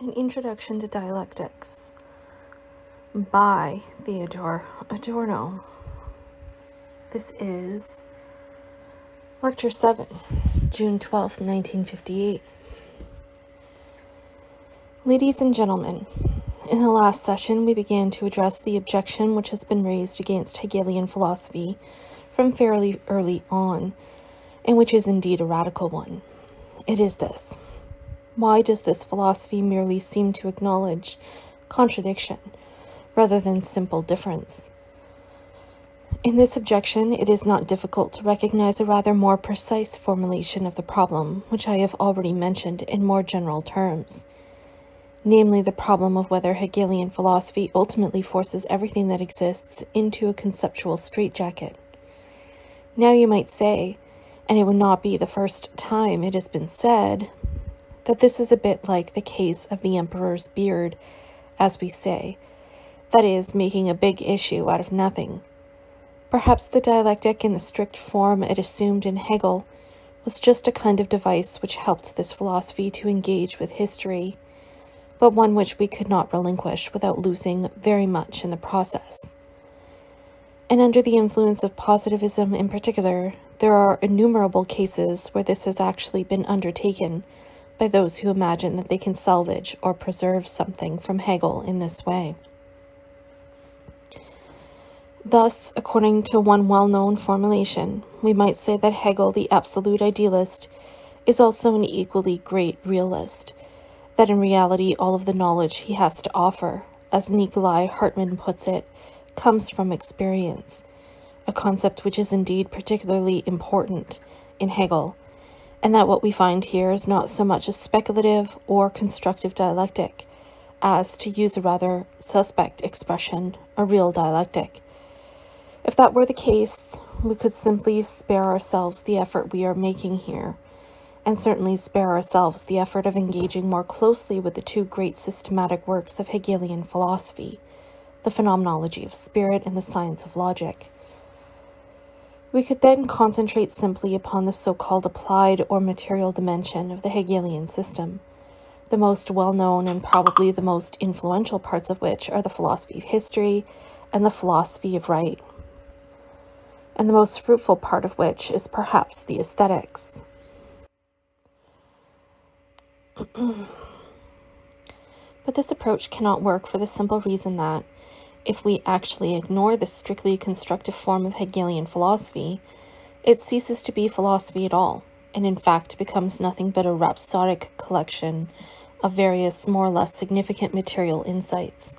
An Introduction to Dialectics by Theodor Adorno. This is Lecture 7, June 12th, 1958. Ladies and gentlemen, in the last session we began to address the objection which has been raised against Hegelian philosophy from fairly early on, and which is indeed a radical one. It is this. Why does this philosophy merely seem to acknowledge contradiction rather than simple difference? In this objection, it is not difficult to recognize a rather more precise formulation of the problem, which I have already mentioned in more general terms, namely the problem of whether Hegelian philosophy ultimately forces everything that exists into a conceptual straitjacket. Now you might say, and it would not be the first time it has been said, that this is a bit like the case of the emperor's beard, as we say, that is, making a big issue out of nothing. Perhaps the dialectic in the strict form it assumed in Hegel was just a kind of device which helped this philosophy to engage with history, but one which we could not relinquish without losing very much in the process. And under the influence of positivism in particular, there are innumerable cases where this has actually been undertaken by those who imagine that they can salvage or preserve something from Hegel in this way. Thus, according to one well known formulation, we might say that Hegel, the absolute idealist, is also an equally great realist, that in reality all of the knowledge he has to offer, as Nikolai Hartmann puts it, comes from experience, a concept which is indeed particularly important in Hegel and that what we find here is not so much a speculative or constructive dialectic as, to use a rather suspect expression, a real dialectic. If that were the case, we could simply spare ourselves the effort we are making here, and certainly spare ourselves the effort of engaging more closely with the two great systematic works of Hegelian philosophy, the Phenomenology of Spirit and the Science of Logic. We could then concentrate simply upon the so called applied or material dimension of the Hegelian system, the most well known and probably the most influential parts of which are the philosophy of history and the philosophy of right, and the most fruitful part of which is perhaps the aesthetics. but this approach cannot work for the simple reason that if we actually ignore the strictly constructive form of Hegelian philosophy, it ceases to be philosophy at all, and in fact becomes nothing but a rhapsodic collection of various more or less significant material insights.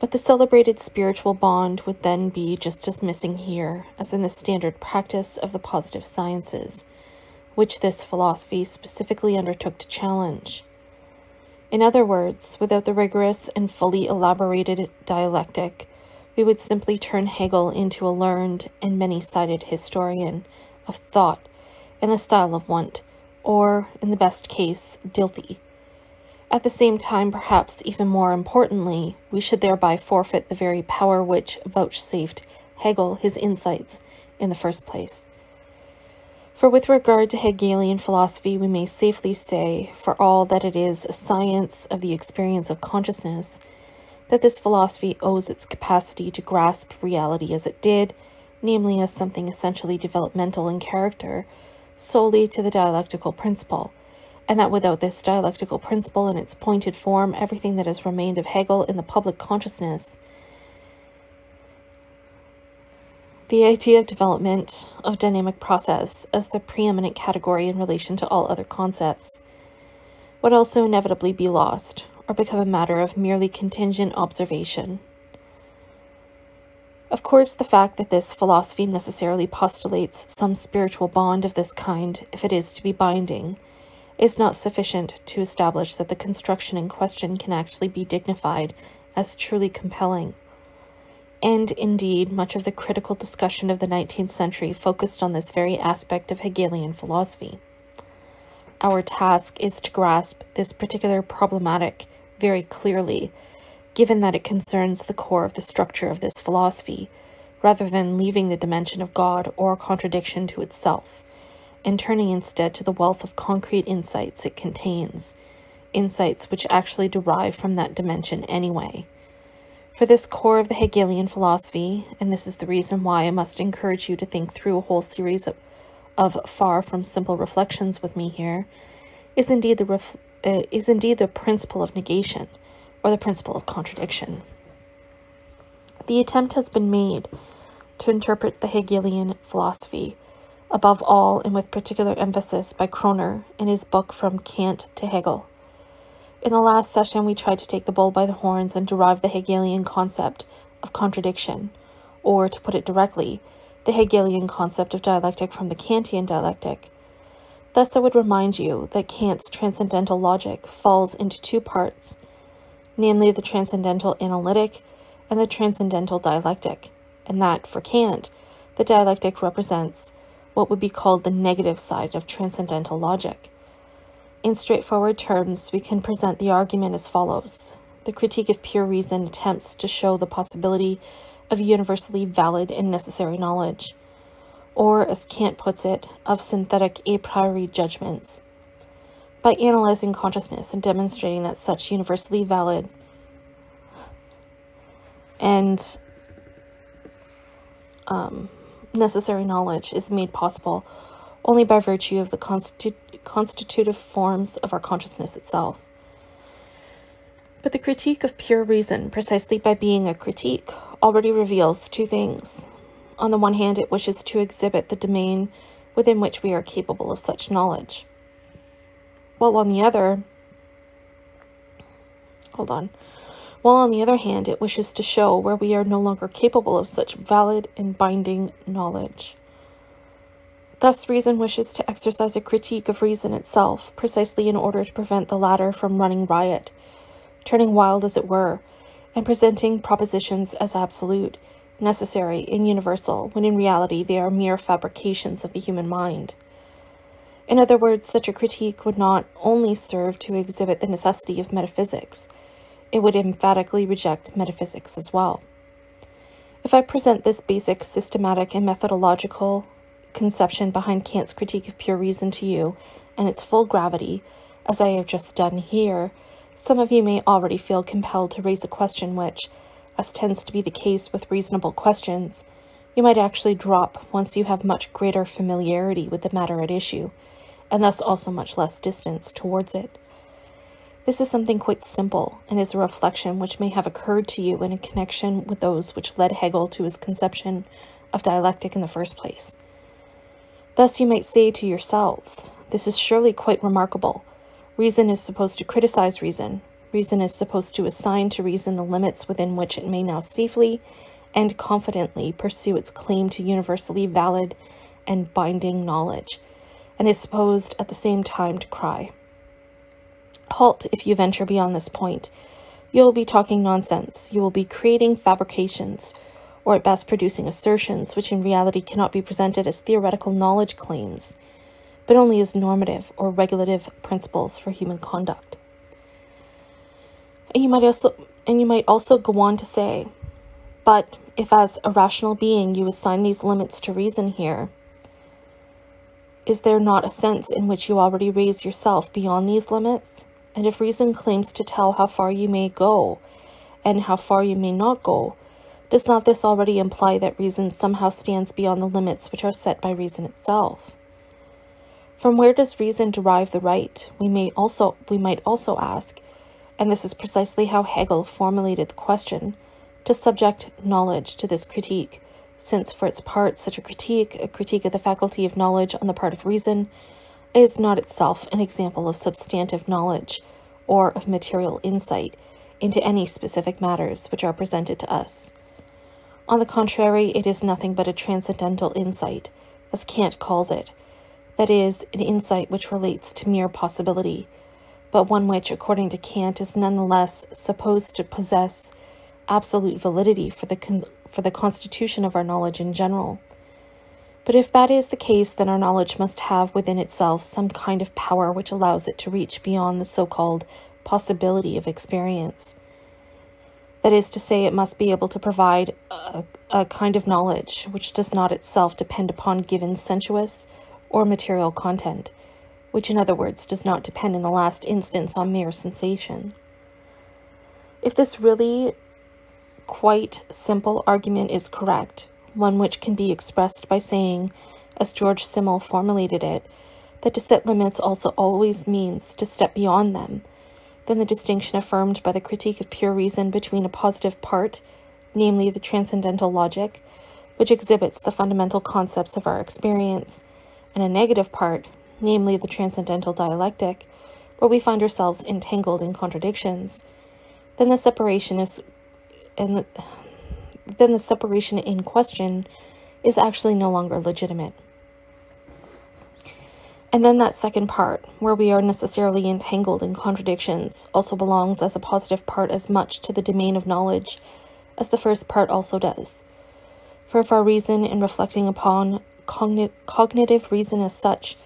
But the celebrated spiritual bond would then be just as missing here as in the standard practice of the positive sciences, which this philosophy specifically undertook to challenge. In other words, without the rigorous and fully elaborated dialectic, we would simply turn Hegel into a learned and many sided historian of thought in the style of Wundt, or, in the best case, Dilthey. At the same time, perhaps even more importantly, we should thereby forfeit the very power which vouchsafed Hegel his insights in the first place. For with regard to Hegelian philosophy, we may safely say, for all that it is a science of the experience of consciousness, that this philosophy owes its capacity to grasp reality as it did, namely as something essentially developmental in character, solely to the dialectical principle, and that without this dialectical principle in its pointed form, everything that has remained of Hegel in the public consciousness The idea of development of dynamic process as the preeminent category in relation to all other concepts would also inevitably be lost or become a matter of merely contingent observation. Of course, the fact that this philosophy necessarily postulates some spiritual bond of this kind, if it is to be binding, is not sufficient to establish that the construction in question can actually be dignified as truly compelling and indeed much of the critical discussion of the 19th century focused on this very aspect of Hegelian philosophy. Our task is to grasp this particular problematic very clearly, given that it concerns the core of the structure of this philosophy, rather than leaving the dimension of God or contradiction to itself, and turning instead to the wealth of concrete insights it contains, insights which actually derive from that dimension anyway. For this core of the Hegelian philosophy, and this is the reason why I must encourage you to think through a whole series of, of far from simple reflections with me here, is indeed the ref, uh, is indeed the principle of negation, or the principle of contradiction. The attempt has been made to interpret the Hegelian philosophy, above all and with particular emphasis by Kroner in his book From Kant to Hegel. In the last session, we tried to take the bull by the horns and derive the Hegelian concept of contradiction, or, to put it directly, the Hegelian concept of dialectic from the Kantian dialectic. Thus, I would remind you that Kant's transcendental logic falls into two parts, namely the transcendental analytic and the transcendental dialectic, and that, for Kant, the dialectic represents what would be called the negative side of transcendental logic. In straightforward terms, we can present the argument as follows. The critique of pure reason attempts to show the possibility of universally valid and necessary knowledge, or, as Kant puts it, of synthetic a priori judgments. By analyzing consciousness and demonstrating that such universally valid and um, necessary knowledge is made possible only by virtue of the constitu- constitutive forms of our consciousness itself. But the critique of pure reason, precisely by being a critique, already reveals two things. On the one hand, it wishes to exhibit the domain within which we are capable of such knowledge. While on the other, hold on, while on the other hand, it wishes to show where we are no longer capable of such valid and binding knowledge. Thus, reason wishes to exercise a critique of reason itself, precisely in order to prevent the latter from running riot, turning wild as it were, and presenting propositions as absolute, necessary, and universal, when in reality they are mere fabrications of the human mind. In other words, such a critique would not only serve to exhibit the necessity of metaphysics, it would emphatically reject metaphysics as well. If I present this basic systematic and methodological conception behind Kant's critique of pure reason to you and its full gravity, as I have just done here, some of you may already feel compelled to raise a question which, as tends to be the case with reasonable questions, you might actually drop once you have much greater familiarity with the matter at issue, and thus also much less distance towards it. This is something quite simple, and is a reflection which may have occurred to you in a connection with those which led Hegel to his conception of dialectic in the first place. Thus you might say to yourselves, This is surely quite remarkable. Reason is supposed to criticize reason. Reason is supposed to assign to reason the limits within which it may now safely and confidently pursue its claim to universally valid and binding knowledge, and is supposed at the same time to cry. Halt if you venture beyond this point. You will be talking nonsense. You will be creating fabrications or at best producing assertions which in reality cannot be presented as theoretical knowledge claims, but only as normative or regulative principles for human conduct. And you might also and you might also go on to say, but if as a rational being you assign these limits to reason here, is there not a sense in which you already raise yourself beyond these limits? And if reason claims to tell how far you may go and how far you may not go, does not this already imply that reason somehow stands beyond the limits which are set by reason itself? From where does reason derive the right? We may also we might also ask, and this is precisely how Hegel formulated the question, to subject knowledge to this critique, since for its part such a critique, a critique of the faculty of knowledge on the part of reason, is not itself an example of substantive knowledge or of material insight into any specific matters which are presented to us. On the contrary, it is nothing but a transcendental insight, as Kant calls it, that is, an insight which relates to mere possibility, but one which, according to Kant, is nonetheless supposed to possess absolute validity for the, for the constitution of our knowledge in general. But if that is the case, then our knowledge must have within itself some kind of power which allows it to reach beyond the so called possibility of experience. That is to say, it must be able to provide a, a kind of knowledge which does not itself depend upon given sensuous or material content, which in other words does not depend in the last instance on mere sensation. If this really quite simple argument is correct, one which can be expressed by saying, as George Simmel formulated it, that to set limits also always means to step beyond them, then the distinction affirmed by the critique of pure reason between a positive part, namely the transcendental logic, which exhibits the fundamental concepts of our experience, and a negative part, namely the transcendental dialectic, where we find ourselves entangled in contradictions, then the separation is and the, then the separation in question is actually no longer legitimate. And then that second part, where we are necessarily entangled in contradictions, also belongs as a positive part as much to the domain of knowledge as the first part also does. For if our reason, in reflecting upon cogn cognitive reason as such,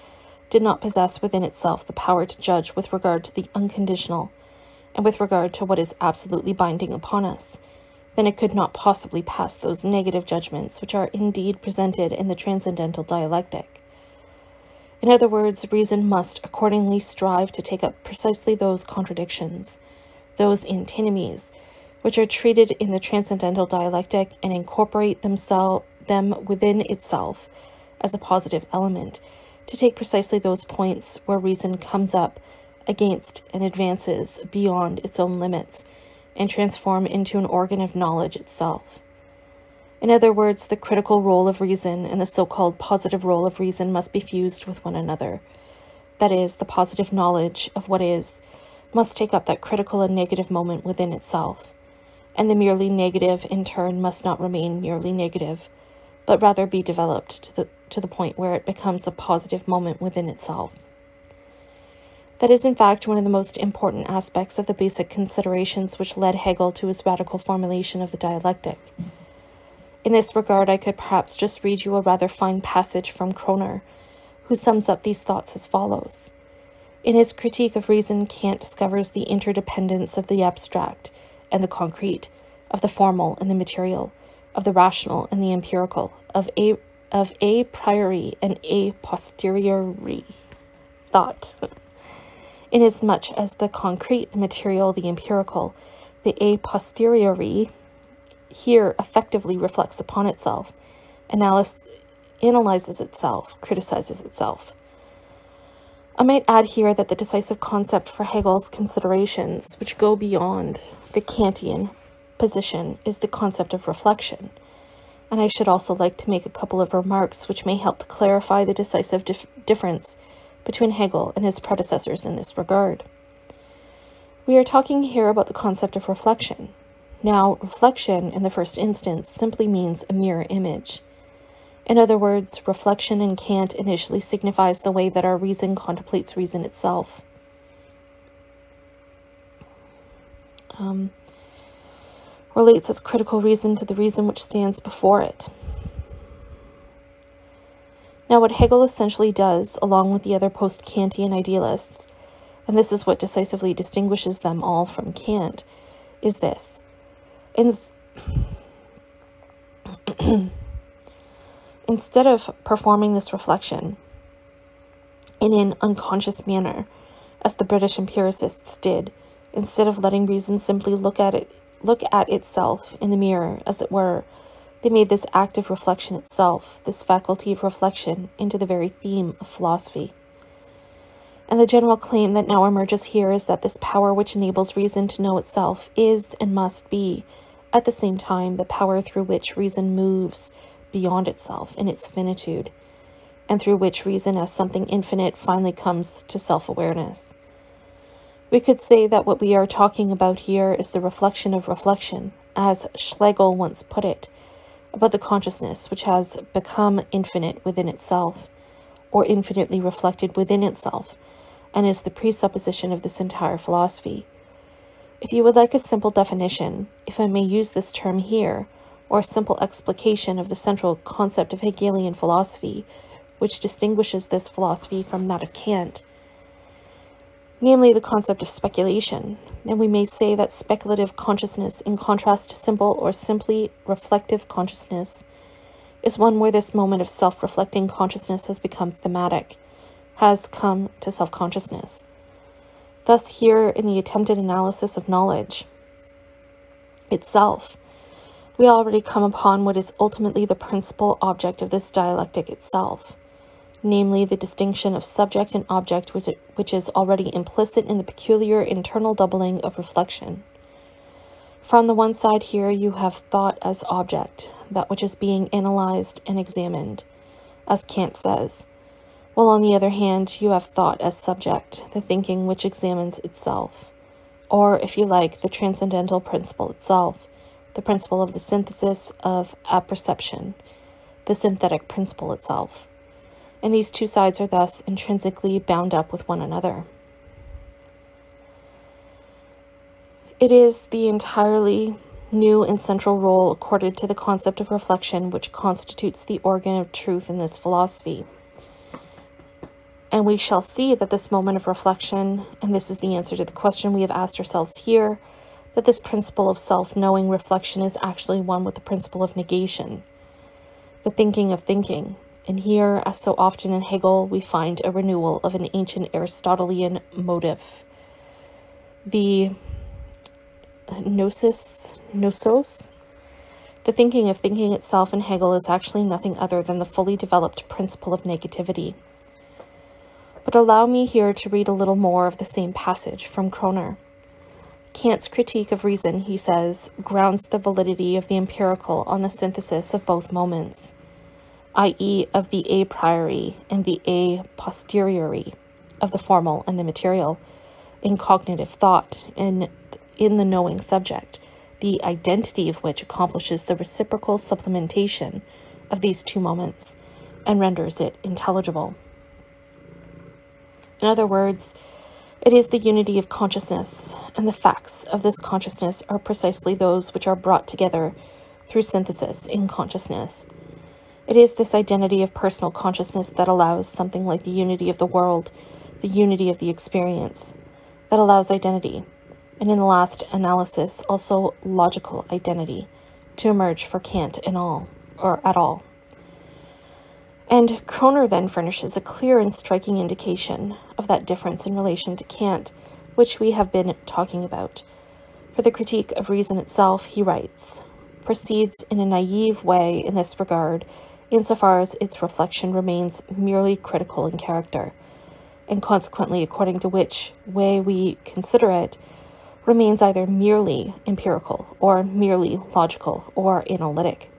did not possess within itself the power to judge with regard to the unconditional and with regard to what is absolutely binding upon us, then it could not possibly pass those negative judgments which are indeed presented in the transcendental dialectic. In other words, reason must accordingly strive to take up precisely those contradictions, those antinomies, which are treated in the transcendental dialectic and incorporate them within itself as a positive element, to take precisely those points where reason comes up against and advances beyond its own limits and transform into an organ of knowledge itself. In other words, the critical role of reason and the so called positive role of reason must be fused with one another. That is, the positive knowledge of what is must take up that critical and negative moment within itself, and the merely negative, in turn, must not remain merely negative, but rather be developed to the, to the point where it becomes a positive moment within itself. That is, in fact, one of the most important aspects of the basic considerations which led Hegel to his radical formulation of the dialectic. In this regard, I could perhaps just read you a rather fine passage from Kroner, who sums up these thoughts as follows. In his critique of reason, Kant discovers the interdependence of the abstract and the concrete, of the formal and the material, of the rational and the empirical, of a, of a priori and a posteriori thought. inasmuch as the concrete, the material, the empirical, the a posteriori here effectively reflects upon itself, analysis, analyzes itself, criticizes itself. I might add here that the decisive concept for Hegel's considerations, which go beyond the Kantian position, is the concept of reflection. And I should also like to make a couple of remarks which may help to clarify the decisive dif difference between Hegel and his predecessors in this regard. We are talking here about the concept of reflection. Now, reflection in the first instance simply means a mirror image. In other words, reflection in Kant initially signifies the way that our reason contemplates reason itself. Um, relates as critical reason to the reason which stands before it. Now, what Hegel essentially does, along with the other post Kantian idealists, and this is what decisively distinguishes them all from Kant, is this. Instead of performing this reflection in an unconscious manner, as the British empiricists did, instead of letting reason simply look at it look at itself in the mirror, as it were, they made this act of reflection itself, this faculty of reflection, into the very theme of philosophy. And the general claim that now emerges here is that this power which enables reason to know itself is and must be, at the same time, the power through which reason moves beyond itself in its finitude, and through which reason as something infinite finally comes to self awareness. We could say that what we are talking about here is the reflection of reflection, as Schlegel once put it, about the consciousness which has become infinite within itself, or infinitely reflected within itself, and is the presupposition of this entire philosophy. If you would like a simple definition, if I may use this term here, or a simple explication of the central concept of Hegelian philosophy, which distinguishes this philosophy from that of Kant, namely the concept of speculation, and we may say that speculative consciousness, in contrast to simple or simply reflective consciousness, is one where this moment of self reflecting consciousness has become thematic, has come to self consciousness. Thus, here in the attempted analysis of knowledge itself, we already come upon what is ultimately the principal object of this dialectic itself, namely the distinction of subject and object, which is already implicit in the peculiar internal doubling of reflection. From the one side here, you have thought as object, that which is being analyzed and examined, as Kant says, while on the other hand, you have thought as subject, the thinking which examines itself, or, if you like, the transcendental principle itself, the principle of the synthesis of apperception, the synthetic principle itself. And these two sides are thus intrinsically bound up with one another. It is the entirely new and central role accorded to the concept of reflection which constitutes the organ of truth in this philosophy. And we shall see that this moment of reflection, and this is the answer to the question we have asked ourselves here, that this principle of self knowing reflection is actually one with the principle of negation, the thinking of thinking. And here, as so often in Hegel, we find a renewal of an ancient Aristotelian motive. The gnosis, gnosos. The thinking of thinking itself in Hegel is actually nothing other than the fully developed principle of negativity. But allow me here to read a little more of the same passage from Kroner. Kant's critique of reason, he says, grounds the validity of the empirical on the synthesis of both moments, i.e., of the a priori and the a posteriori, of the formal and the material, in cognitive thought, in in the knowing subject, the identity of which accomplishes the reciprocal supplementation of these two moments and renders it intelligible. In other words, it is the unity of consciousness, and the facts of this consciousness are precisely those which are brought together through synthesis in consciousness. It is this identity of personal consciousness that allows something like the unity of the world, the unity of the experience, that allows identity, and in the last analysis, also logical identity, to emerge for Kant in all, or at all. And Kroner then furnishes a clear and striking indication of that difference in relation to Kant, which we have been talking about. For the critique of reason itself, he writes, proceeds in a naive way in this regard, insofar as its reflection remains merely critical in character, and consequently, according to which way we consider it, remains either merely empirical or merely logical or analytic.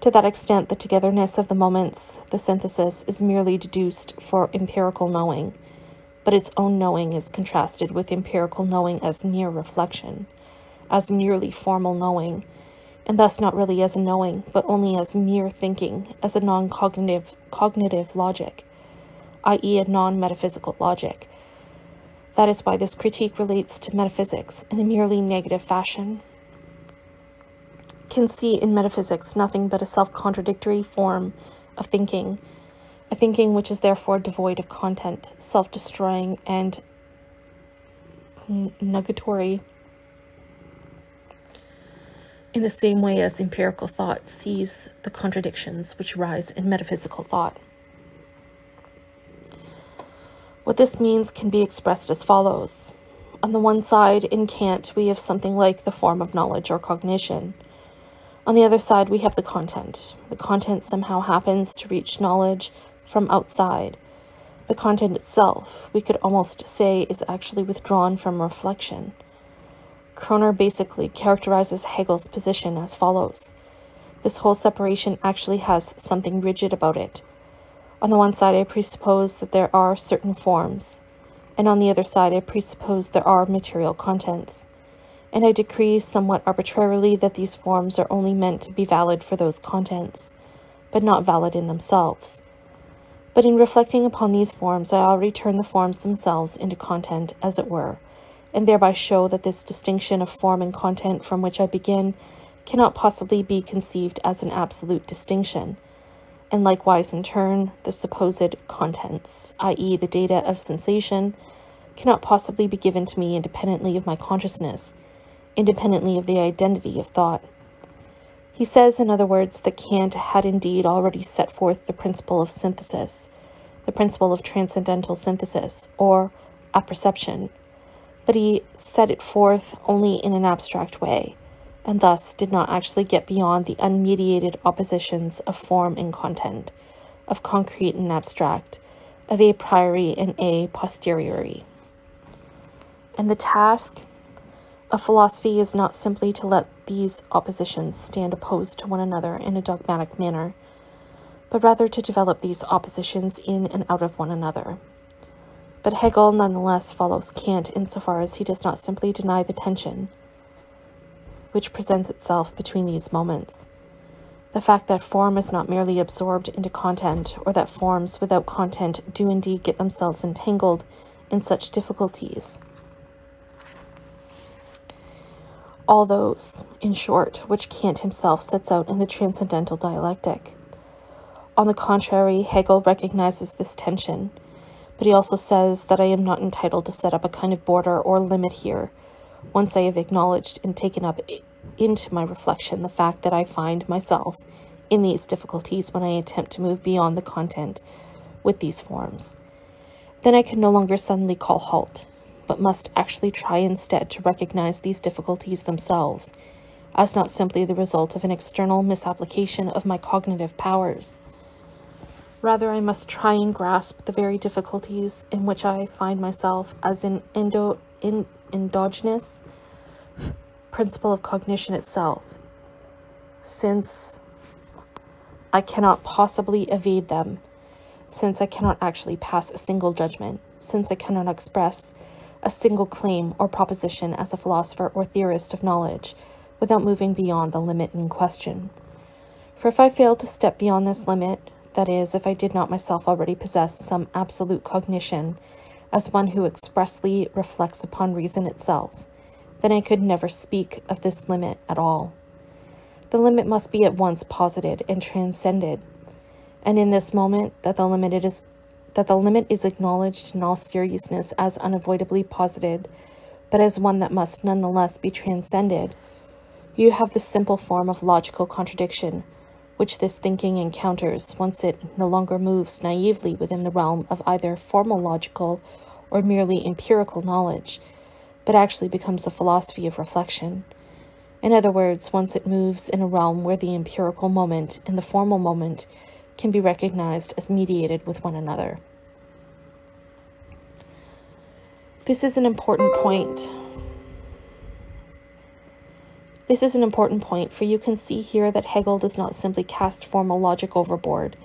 To that extent, the togetherness of the moments, the synthesis, is merely deduced for empirical knowing, but its own knowing is contrasted with empirical knowing as mere reflection, as merely formal knowing, and thus not really as a knowing, but only as mere thinking, as a non cognitive logic, i.e., a non metaphysical logic that is why this critique relates to metaphysics in a merely negative fashion. Can see in metaphysics nothing but a self contradictory form of thinking, a thinking which is therefore devoid of content, self destroying, and nugatory in the same way as empirical thought sees the contradictions which rise in metaphysical thought. What this means can be expressed as follows. On the one side, in Kant, we have something like the form of knowledge or cognition. On the other side, we have the content. The content somehow happens to reach knowledge from outside. The content itself, we could almost say, is actually withdrawn from reflection. Kroner basically characterizes Hegel's position as follows. This whole separation actually has something rigid about it, on the one side, I presuppose that there are certain forms, and on the other side, I presuppose there are material contents. And I decree somewhat arbitrarily that these forms are only meant to be valid for those contents, but not valid in themselves. But in reflecting upon these forms, I already turn the forms themselves into content, as it were, and thereby show that this distinction of form and content from which I begin cannot possibly be conceived as an absolute distinction and likewise in turn, the supposed contents, i.e., the data of sensation, cannot possibly be given to me independently of my consciousness, independently of the identity of thought. He says, in other words, that Kant had indeed already set forth the principle of synthesis, the principle of transcendental synthesis, or apperception, but he set it forth only in an abstract way, and thus did not actually get beyond the unmediated oppositions of form and content, of concrete and abstract, of a priori and a posteriori. And the task of philosophy is not simply to let these oppositions stand opposed to one another in a dogmatic manner, but rather to develop these oppositions in and out of one another. But Hegel nonetheless follows Kant insofar as he does not simply deny the tension which presents itself between these moments. The fact that form is not merely absorbed into content, or that forms without content do indeed get themselves entangled in such difficulties. All those, in short, which Kant himself sets out in the Transcendental Dialectic. On the contrary, Hegel recognizes this tension, but he also says that I am not entitled to set up a kind of border or limit here, once I have acknowledged and taken up into my reflection the fact that I find myself in these difficulties when I attempt to move beyond the content with these forms. Then I can no longer suddenly call halt, but must actually try instead to recognize these difficulties themselves as not simply the result of an external misapplication of my cognitive powers. Rather, I must try and grasp the very difficulties in which I find myself as an endo, in, endogenous principle of cognition itself, since I cannot possibly evade them, since I cannot actually pass a single judgment, since I cannot express a single claim or proposition as a philosopher or theorist of knowledge without moving beyond the limit in question. For if I fail to step beyond this limit, that is, if I did not myself already possess some absolute cognition as one who expressly reflects upon reason itself, then I could never speak of this limit at all. The limit must be at once posited and transcended, and in this moment that the limit is that the limit is acknowledged in all seriousness as unavoidably posited, but as one that must nonetheless be transcended, you have the simple form of logical contradiction which this thinking encounters once it no longer moves naively within the realm of either formal logical or merely empirical knowledge, but actually becomes a philosophy of reflection. In other words, once it moves in a realm where the empirical moment and the formal moment can be recognized as mediated with one another. This is an important point this is an important point, for you can see here that Hegel does not simply cast formal logic overboard,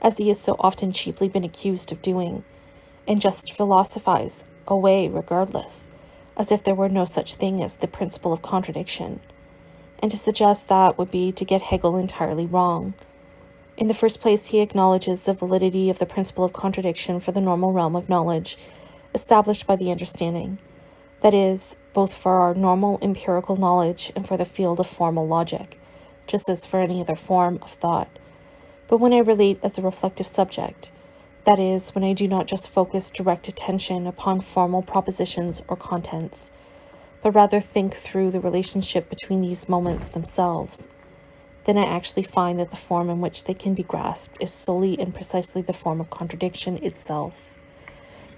as he has so often cheaply been accused of doing, and just philosophize away regardless, as if there were no such thing as the principle of contradiction. And to suggest that would be to get Hegel entirely wrong. In the first place, he acknowledges the validity of the principle of contradiction for the normal realm of knowledge established by the understanding that is, both for our normal empirical knowledge and for the field of formal logic, just as for any other form of thought. But when I relate as a reflective subject, that is, when I do not just focus direct attention upon formal propositions or contents, but rather think through the relationship between these moments themselves, then I actually find that the form in which they can be grasped is solely and precisely the form of contradiction itself,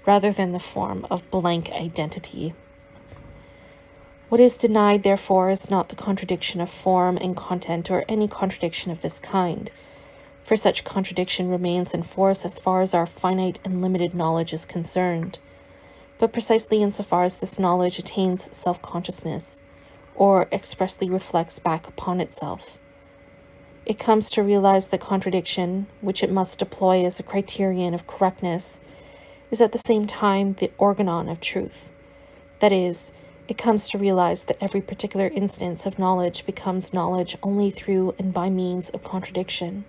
rather than the form of blank identity. What is denied, therefore, is not the contradiction of form and content or any contradiction of this kind, for such contradiction remains in force as far as our finite and limited knowledge is concerned, but precisely insofar as this knowledge attains self consciousness or expressly reflects back upon itself. It comes to realize that contradiction, which it must deploy as a criterion of correctness, is at the same time the organon of truth. That is, it comes to realize that every particular instance of knowledge becomes knowledge only through and by means of contradiction.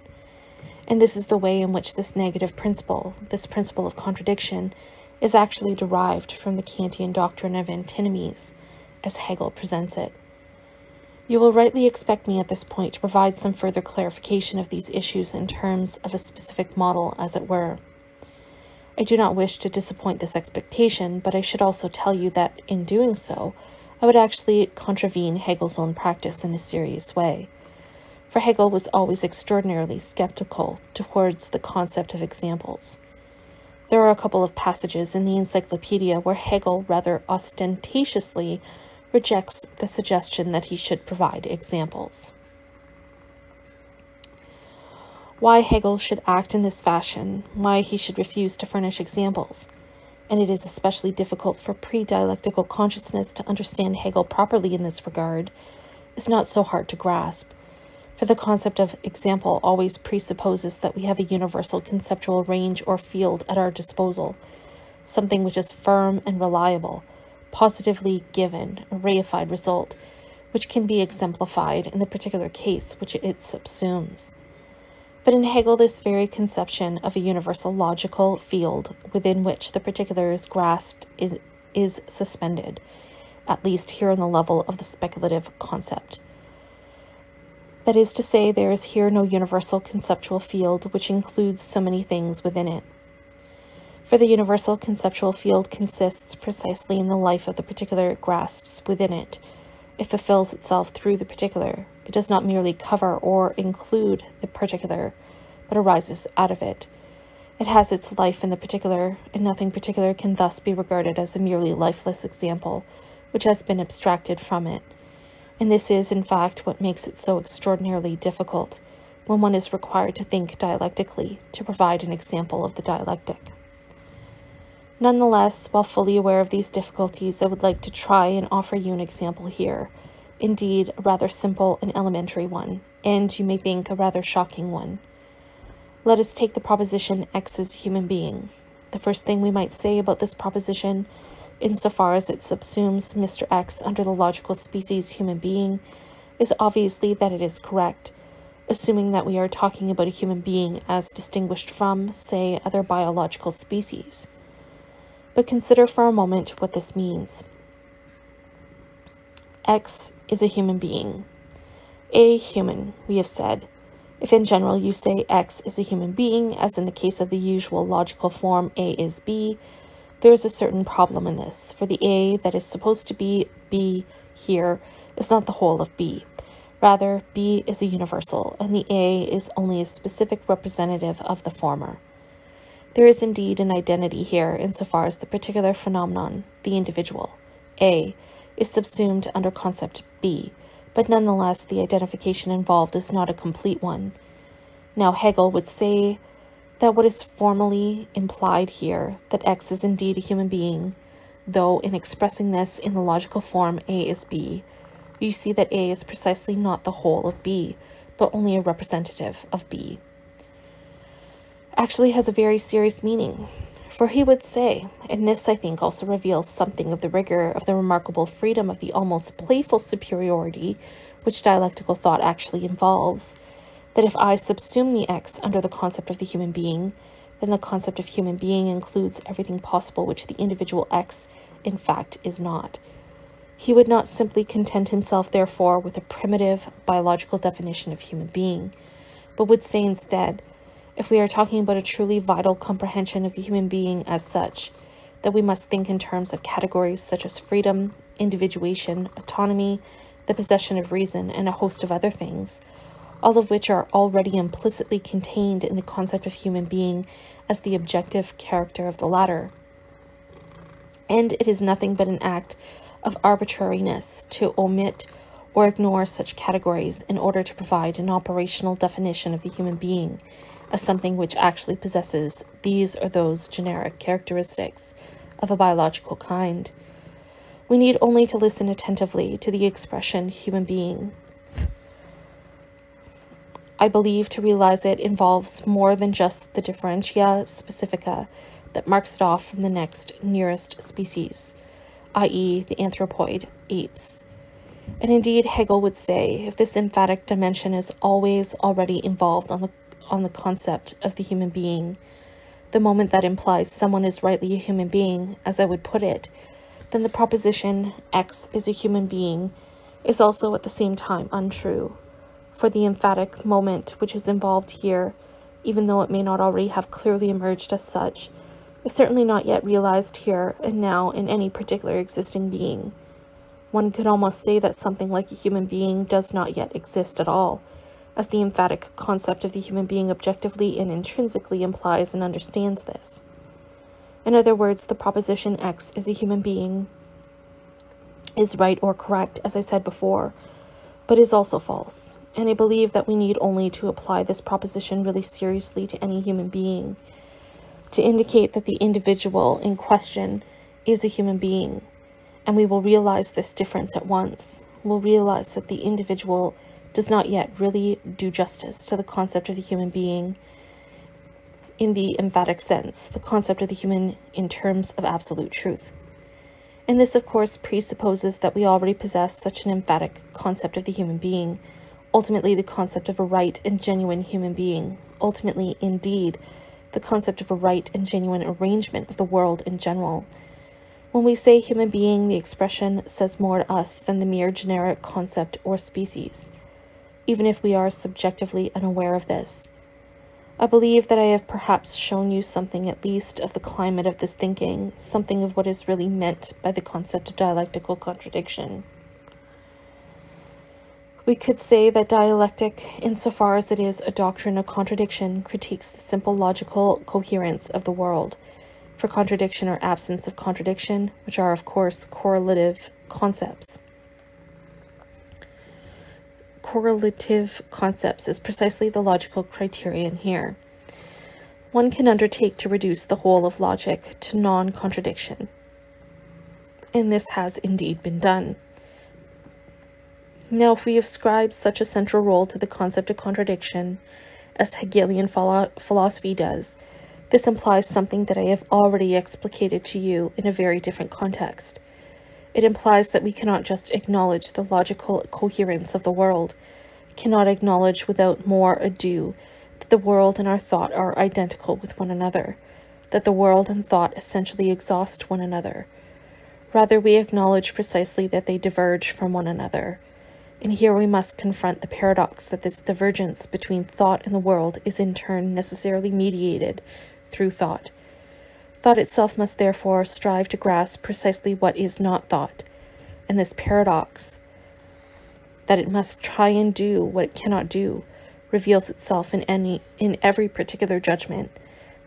And this is the way in which this negative principle, this principle of contradiction, is actually derived from the Kantian doctrine of antinomies, as Hegel presents it. You will rightly expect me at this point to provide some further clarification of these issues in terms of a specific model, as it were. I do not wish to disappoint this expectation, but I should also tell you that in doing so, I would actually contravene Hegel's own practice in a serious way. For Hegel was always extraordinarily skeptical towards the concept of examples. There are a couple of passages in the encyclopedia where Hegel rather ostentatiously rejects the suggestion that he should provide examples. Why Hegel should act in this fashion, why he should refuse to furnish examples, and it is especially difficult for pre dialectical consciousness to understand Hegel properly in this regard, is not so hard to grasp. For the concept of example always presupposes that we have a universal conceptual range or field at our disposal, something which is firm and reliable, positively given, a reified result, which can be exemplified in the particular case which it subsumes. But in Hegel, this very conception of a universal logical field within which the particular is grasped is suspended, at least here on the level of the speculative concept. That is to say, there is here no universal conceptual field which includes so many things within it. For the universal conceptual field consists precisely in the life of the particular it grasps within it. It fulfills itself through the particular. It does not merely cover or include the particular, but arises out of it. It has its life in the particular, and nothing particular can thus be regarded as a merely lifeless example, which has been abstracted from it. And this is, in fact, what makes it so extraordinarily difficult when one is required to think dialectically to provide an example of the dialectic. Nonetheless, while fully aware of these difficulties, I would like to try and offer you an example here. Indeed, a rather simple and elementary one, and you may think a rather shocking one. Let us take the proposition X is a human being. The first thing we might say about this proposition, insofar as it subsumes Mr. X under the logical species human being, is obviously that it is correct, assuming that we are talking about a human being as distinguished from, say, other biological species. But consider for a moment what this means. X is a human being. A human, we have said. If in general you say X is a human being, as in the case of the usual logical form A is B, there is a certain problem in this, for the A that is supposed to be B here is not the whole of B. Rather, B is a universal, and the A is only a specific representative of the former. There is indeed an identity here insofar as the particular phenomenon, the individual, A, is subsumed under concept B, but nonetheless the identification involved is not a complete one. Now Hegel would say that what is formally implied here, that X is indeed a human being, though in expressing this in the logical form A is B, you see that A is precisely not the whole of B, but only a representative of B actually has a very serious meaning. For he would say, and this I think also reveals something of the rigor of the remarkable freedom of the almost playful superiority which dialectical thought actually involves, that if I subsume the X under the concept of the human being, then the concept of human being includes everything possible which the individual X, in fact, is not. He would not simply content himself, therefore, with a primitive biological definition of human being, but would say instead if we are talking about a truly vital comprehension of the human being as such, that we must think in terms of categories such as freedom, individuation, autonomy, the possession of reason, and a host of other things, all of which are already implicitly contained in the concept of human being as the objective character of the latter. And it is nothing but an act of arbitrariness to omit or ignore such categories in order to provide an operational definition of the human being as something which actually possesses these or those generic characteristics of a biological kind. We need only to listen attentively to the expression human being. I believe to realize it involves more than just the differentia specifica that marks it off from the next nearest species, i.e., the anthropoid apes. And indeed, Hegel would say if this emphatic dimension is always already involved on the on the concept of the human being, the moment that implies someone is rightly a human being, as I would put it, then the proposition X is a human being is also at the same time untrue. For the emphatic moment which is involved here, even though it may not already have clearly emerged as such, is certainly not yet realized here and now in any particular existing being. One could almost say that something like a human being does not yet exist at all, as the emphatic concept of the human being objectively and intrinsically implies and understands this. In other words, the proposition X is a human being is right or correct, as I said before, but is also false. And I believe that we need only to apply this proposition really seriously to any human being to indicate that the individual in question is a human being. And we will realize this difference at once. We'll realize that the individual does not yet really do justice to the concept of the human being in the emphatic sense, the concept of the human in terms of absolute truth. And this, of course, presupposes that we already possess such an emphatic concept of the human being, ultimately, the concept of a right and genuine human being, ultimately, indeed, the concept of a right and genuine arrangement of the world in general. When we say human being, the expression says more to us than the mere generic concept or species, even if we are subjectively unaware of this. I believe that I have perhaps shown you something at least of the climate of this thinking, something of what is really meant by the concept of dialectical contradiction. We could say that dialectic, insofar as it is a doctrine of contradiction, critiques the simple logical coherence of the world. For contradiction or absence of contradiction, which are, of course, correlative concepts correlative concepts is precisely the logical criterion here. One can undertake to reduce the whole of logic to non-contradiction. And this has indeed been done. Now, if we ascribe such a central role to the concept of contradiction, as Hegelian philo philosophy does, this implies something that I have already explicated to you in a very different context. It implies that we cannot just acknowledge the logical coherence of the world, cannot acknowledge without more ado that the world and our thought are identical with one another, that the world and thought essentially exhaust one another. Rather, we acknowledge precisely that they diverge from one another. And here we must confront the paradox that this divergence between thought and the world is in turn necessarily mediated through thought Thought itself must therefore strive to grasp precisely what is not thought, and this paradox, that it must try and do what it cannot do, reveals itself in any in every particular judgment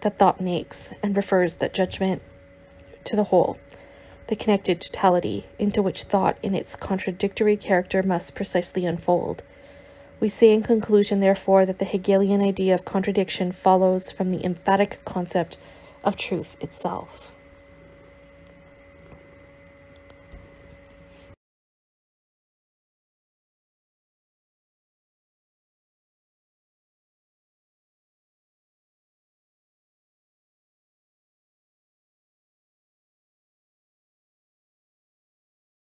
that thought makes, and refers that judgment to the whole, the connected totality into which thought in its contradictory character must precisely unfold. We say in conclusion, therefore, that the Hegelian idea of contradiction follows from the emphatic concept of truth itself.